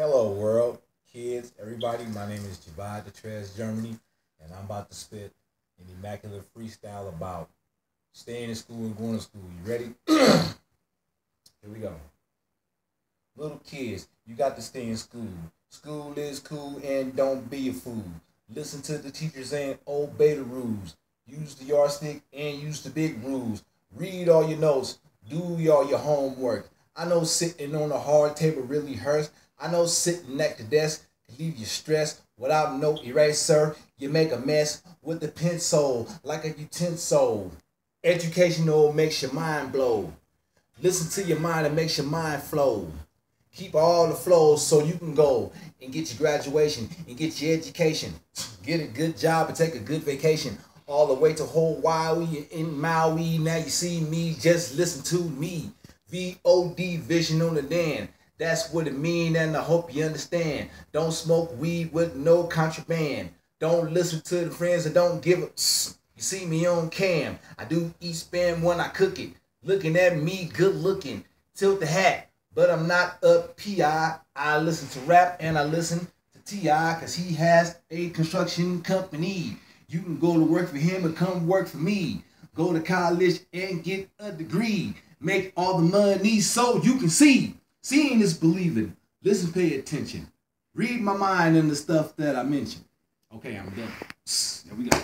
Hello, world, kids, everybody. My name is Javad Detrez, Germany, and I'm about to spit an immaculate freestyle about staying in school and going to school. You ready? Here we go. Little kids, you got to stay in school. School is cool and don't be a fool. Listen to the teachers and obey the rules. Use the yardstick and use the big rules. Read all your notes. Do all your homework. I know sitting on a hard table really hurts. I know sitting at the desk can leave you stressed. Without no eraser, you make a mess with the pencil like a utensil. Educational makes your mind blow. Listen to your mind and makes your mind flow. Keep all the flows so you can go and get your graduation and get your education. Get a good job and take a good vacation. All the way to Hawaii in Maui. Now you see me, just listen to me. V-O-D vision on the Dan. That's what it mean and I hope you understand. Don't smoke weed with no contraband. Don't listen to the friends and don't give a You see me on cam. I do eat spam when I cook it. Looking at me good looking. Tilt the hat. But I'm not a PI. I listen to rap and I listen to T.I. because he has a construction company. You can go to work for him and come work for me. Go to college and get a degree. Make all the money so you can see. Seeing is believing. Listen, pay attention. Read my mind and the stuff that I mentioned. Okay, I'm done. There we go.